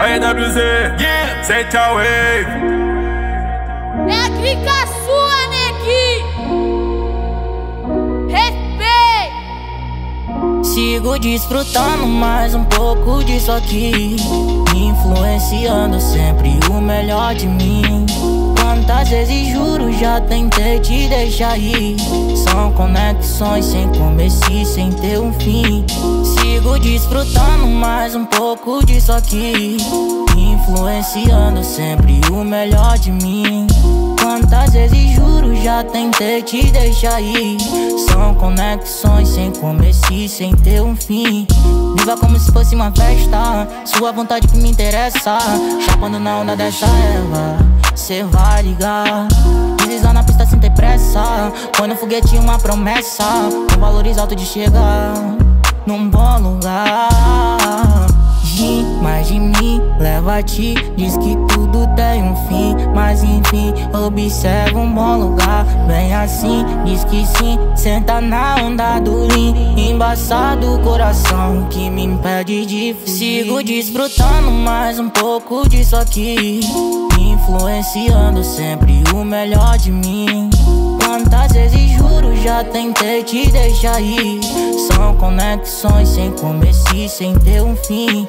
Aí WZ, yeah. sente a wave. É a clica sua, neguinho. Respeito. Sigo desfrutando mais um pouco disso aqui. Influenciando sempre o melhor de mim. Quantas vezes juro já tentei te deixar ir São conexões sem começo e sem ter um fim. Sigo desfrutando mais um pouco disso aqui. Influenciando sempre o melhor de mim. Quantas vezes juro já tentei te deixar ir São conexões sem começo e sem ter um fim. Viva como se fosse uma festa. Sua vontade que me interessa. Chapando na onda dessa erva cê vai ligar. Deslizar na pista sem ter pressa. Põe no foguete uma promessa. Com valores altos de chegar Num bom lugar. Mais de mim, leva a ti. Diz que tudo tem um fim. Mas enfim, observa um bom lugar. Vem assim, diz que sim. Senta na onda do lean Embaçado o coração que me impede de fugir. Sigo desfrutando mais um pouco disso aqui Influenciando sempre o melhor de mim. Quantas vezes juro já tentei te deixar ir. São conexões sem começo e sem ter um fim.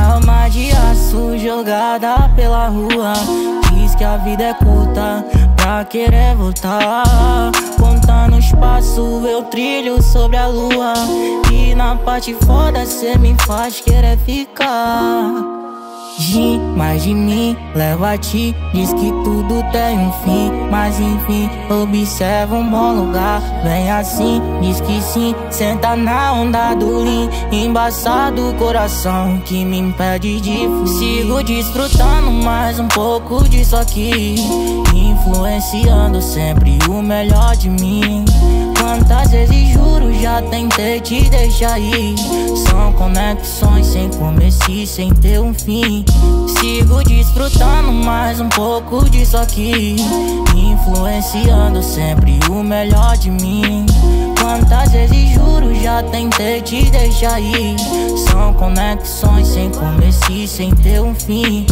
Alma de aço jogada pela rua. Diz que a vida é curta pra querer voltar. Contando espaço eu trilho sobre a lua. E na parte foda cê me faz querer ficar de mais de mim, leva a ti. Diz que tudo tem um fim Mas enfim, observa um bom lugar. Vem assim, diz que sim Senta na onda do lean Embaçado o coração que me impede de fugir Sigo desfrutando mais um pouco disso aqui. Influenciando sempre o melhor de mim. Quantas vezes juro já tentei te deixar ir São conexões sem começo e sem ter um fim. Sigo desfrutando mais um pouco disso aqui. Influenciando sempre o melhor de mim. Quantas vezes juro já tentei te deixar ir São conexões sem começo e sem ter um fim